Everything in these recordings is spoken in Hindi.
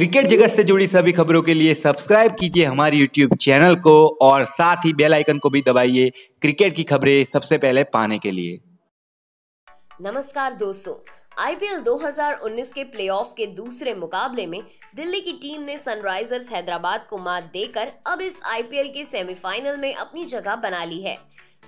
क्रिकेट जगत से जुड़ी सभी खबरों के लिए सब्सक्राइब कीजिए हमारे यूट्यूब चैनल को और साथ ही बेल आइकन को भी दबाइए क्रिकेट की खबरें सबसे पहले पाने के लिए। नमस्कार दोस्तों आईपीएल 2019 के प्लेऑफ के दूसरे मुकाबले में दिल्ली की टीम ने सनराइजर्स हैदराबाद को मात देकर अब इस आईपीएल के सेमीफाइनल में अपनी जगह बना ली है।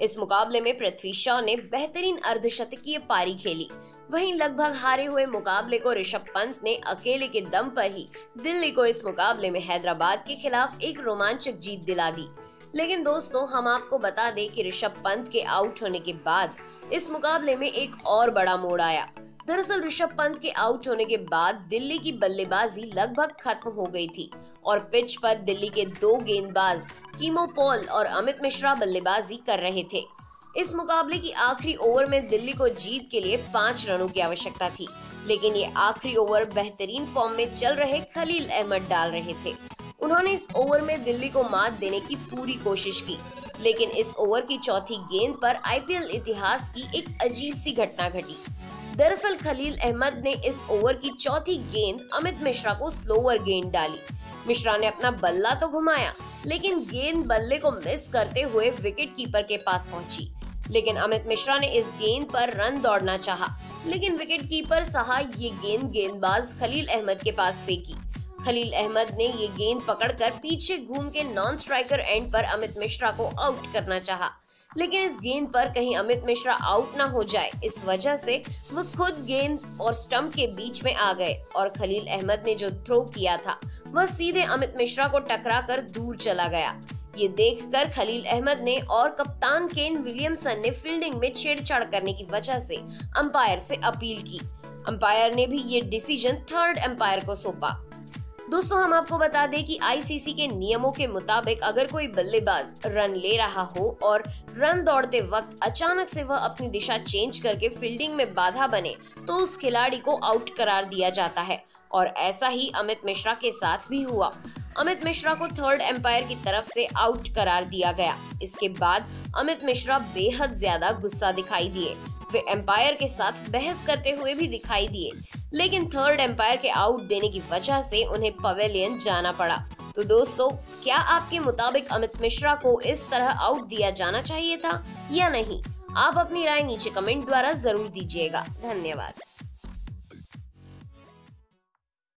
इस मुकाबले में पृथ्वी शॉ ने बेहतरीन अर्धशतकीय पारी खेली। वहीं लगभग हारे हुए मुकाबले को ऋषभ पंत ने अकेले के दम पर ही दिल्ली को इस मुकाबले में हैदराबाद के खिलाफ एक रोमांचक जीत दिला दी। लेकिन दोस्तों, हम आपको बता दें कि ऋषभ पंत के आउट होने के बाद इस मुकाबले में एक और बड़ा मोड़ आया। दरअसल ऋषभ पंत के आउट होने के बाद दिल्ली की बल्लेबाजी लगभग खत्म हो गई थी और पिच पर दिल्ली के दो गेंदबाज कीमो पॉल और अमित मिश्रा बल्लेबाजी कर रहे थे। इस मुकाबले की आखिरी ओवर में दिल्ली को जीत के लिए पाँच रनों की आवश्यकता थी, लेकिन ये आखिरी ओवर बेहतरीन फॉर्म में चल रहे खलील अहमद डाल रहे थे। उन्होंने इस ओवर में दिल्ली को मात देने की पूरी कोशिश की, लेकिन इस ओवर की चौथी गेंद पर आईपीएल इतिहास की एक अजीब सी घटना घटी। दरअसल खलील अहमद ने इस ओवर की चौथी गेंद अमित मिश्रा को स्लोवर गेंद डाली। मिश्रा ने अपना बल्ला तो घुमाया लेकिन गेंद बल्ले को मिस करते हुए विकेट कीपर के पास पहुँची। लेकिन अमित मिश्रा ने इस गेंद पर रन दौड़ना चाहा, लेकिन विकेट कीपर सहा ये गेंद गेंदबाज खलील अहमद के पास फेंकी। खलील अहमद ने ये गेंद पकड़कर पीछे घूम के नॉन स्ट्राइकर एंड पर अमित मिश्रा को आउट करना चाहा। लेकिन इस गेंद पर कहीं अमित मिश्रा आउट ना हो जाए, इस वजह से वो खुद गेंद और स्टंप के बीच में आ गए और खलील अहमद ने जो थ्रो किया था, वह सीधे अमित मिश्रा को टकरा कर दूर चला गया। ये देखकर खलील अहमद ने और कप्तान केन विलियमसन ने फील्डिंग में छेड़छाड़ करने की वजह से अंपायर से अपील की। अंपायर ने भी ये डिसीज़न थर्ड अंपायर को सौंपा। दोस्तों, हम आपको बता दें कि आईसीसी के नियमों के मुताबिक अगर कोई बल्लेबाज रन ले रहा हो और रन दौड़ते वक्त अचानक से वह अपनी दिशा चेंज करके फील्डिंग में बाधा बने तो उस खिलाड़ी को आउट करार दिया जाता है। और ऐसा ही अमित मिश्रा के साथ भी हुआ। अमित मिश्रा को थर्ड एम्पायर की तरफ़ से आउट करार दिया गया। इसके बाद अमित मिश्रा बेहद ज़्यादा गुस्सा दिखाई दिए। वे एम्पायर के साथ बहस करते हुए भी दिखाई दिए। लेकिन थर्ड एम्पायर के आउट देने की वजह से उन्हें पवेलियन जाना पड़ा। तो दोस्तों, क्या आपके मुताबिक अमित मिश्रा को इस तरह आउट दिया जाना चाहिए था या नहीं? आप अपनी राय नीचे कमेंट द्वारा ज़रूर दीजिएगा। धन्यवाद।